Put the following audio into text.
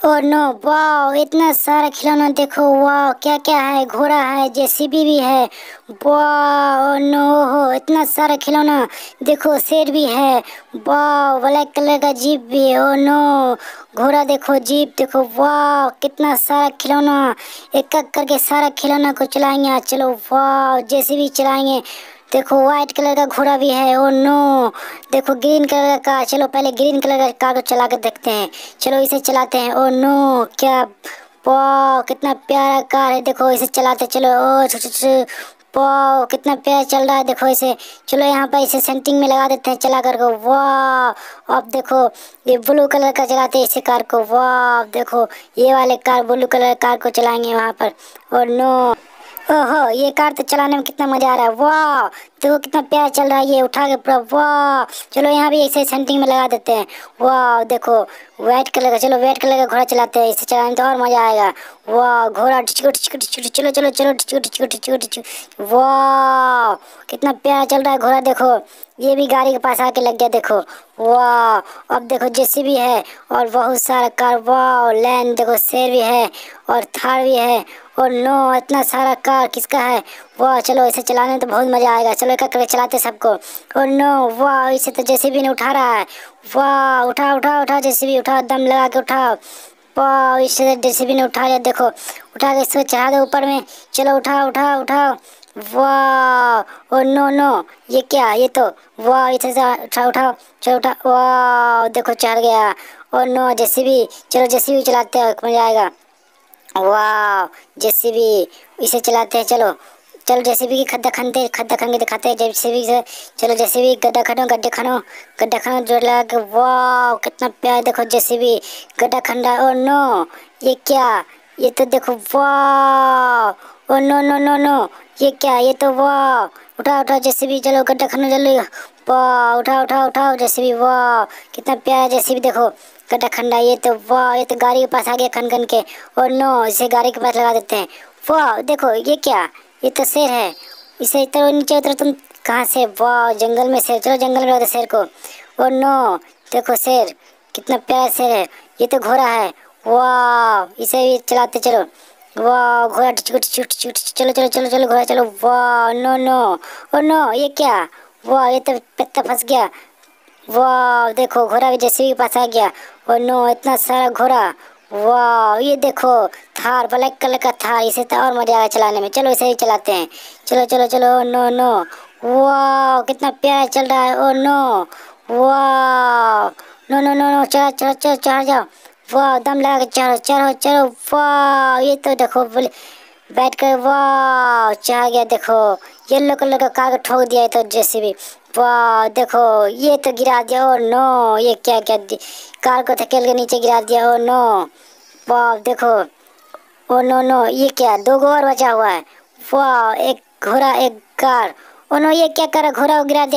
Oh no wow इतना सारा खिलौना देखो वाओ क्या क्या है, घोड़ा है, जेसीबी भी है। वाओ नो हो इतना सारा खिलौना देखो, शेर भी है। वाओ ब्लैक कलर का जीप भी ओ नो घोड़ा देखो, जीप देखो वाओ कितना सारा खिलौना। एक एक करके सारा खिलौना को चलाएँगे, चलो वाओ जेसीबी चलाएँगे। देखो व्हाइट कलर का घोड़ा भी है। ओ नो देखो ग्रीन कलर का कार चलो पहले ग्रीन कलर का कार को चला कर देखते हैं। चलो इसे चलाते हैं। ओ नो क्या वाह कितना प्यारा कार है। देखो, इसे चलाते चलो ओ वाह कितना प्यारा चल रहा है। देखो इसे। चलो, यहाँ पर इसे सेंटिंग में लगा देते हैं। चला कर को वाह अब देखो, ये ब्लू कलर का चलाते हैं इसे कार को। वाह देखो, ये वाले कार ब्लू कलर कार को चलाएँगे वहाँ पर। और नो ओहो, ये कार तो चलाने में कितना मज़ा आ रहा है। वाह, देखो कितना प्यार चल रहा है ये, उठा के पूरा, वाह। चलो यहाँ भी ऐसे सेंटिंग में लगा देते हैं। वाह, देखो, व्हाइट कलर का, चलो व्हाइट कलर का घोड़ा चलाते हैं इसे चलाने तो और मज़ा आएगा। वाह, घोड़ा चलो चलो चलो वाह, कितना प्यारा चल रहा है घोड़ा, देखो। ये भी गाड़ी के पास आके लग गया, देखो। वाह, अब देखो जैसी भी है और बहुत सारा कार, वाह लैंड देखो, शेर भी है और थार भी है और नो, इतना सारा कार किसका है? वाह, चलो इसे चलाने में तो बहुत मज़ा आएगा। चलो एक करके चलाते सबको। और नो, वाह, इसे तो जैसे भी नहीं उठा रहा है। वाह, उठा उठा उठा, जैसे भी उठा, दम लगा के उठा वाह, इसे जैसे भी नहीं उठा लिया, देखो। उठा के इसको चढ़ा दो ऊपर में। चलो उठा उठा उठाओ। वाह ओ नो नो, ये क्या? ये तो वाह, इसे उठा उठाओ चलो उठा वाह, देखो, चढ़ गया। और नो, जैसे भी, चलो जैसे भी चलाते मज़ा आएगा। वाह जेसीबी इसे चलाते हैं, चलो। चलो जेसीबी की खड्डा खनते खड्डा खन के दिखाते हैं जेसीबी से चलो भी गड्ढा खनो, गड्ढे खनो। गड्ढा खनो जोड़ लगा, वाह, कितना प्यार, देखो जेसीबी गड्ढा खन रहा ओ नो ये क्या? ये तो देखो, वाह। Oh no no no no ये क्या? ये तो वाह। उठा उठा जेसीबी चलो गड्ढा खनो जल्दी वाह, उठा उठा उठाओ जैसे भी, वाह, कितना प्यारा, जैसे भी देखो, गड्ढा खंडा, ये तो वाह, ये तो गाड़ी के पास आ गया खन खन के। और नो, इसे गाड़ी के पास लगा देते हैं। वाह, देखो, ये क्या? ये तो शेर है। इसे इतना नीचे उतर, तुम कहाँ से? वाह, जंगल में शेर, चलो जंगल में शेर को। और नो, देखो शेर, कितना प्यारा शेर है। ये तो घोड़ा है। वाह, इसे भी चलाते चलो। वाह, घोड़ा चलो चलो चलो चलो, घोड़ा, चलो, वाह, नो नो, ओ, नो, ये क्या? वाह, ये तो पत्ता फंस गया। वाह, देखो, घोड़ा भी जैसे भी पास आ गया। और नो, इतना सारा घोड़ा। वाह, ये देखो, थार, ब्लैक कलर का थार, इसे तो और मज़ा आएगा चलाने में। चलो, इसे ही चलाते हैं। चलो चलो चलो, ओ, नो नो। वाह, कितना प्यारा चल रहा है, ओ, नो। वाह, नो नो नो नो, चलो चलो चलो चढ़ जाओ। वाह, दम लगा के चढ़ो चलो चलो वाह, ये तो देखो बैठ कर वाह, चढ़ गया, देखो, येलो कलर का कार ठोक दिया है तो जैसे भी, वाह, देखो, ये तो गिरा दिया, ओ नो, ये क्या क्या कार को थकेल के नीचे गिरा दिया, ओ नो, वाह, देखो, ओ नो नो, ये क्या, दो और बचा हुआ है, वाह, एक घोड़ा, एक कार, ओ नो, ये क्या करा घोड़ा गिरा दिया।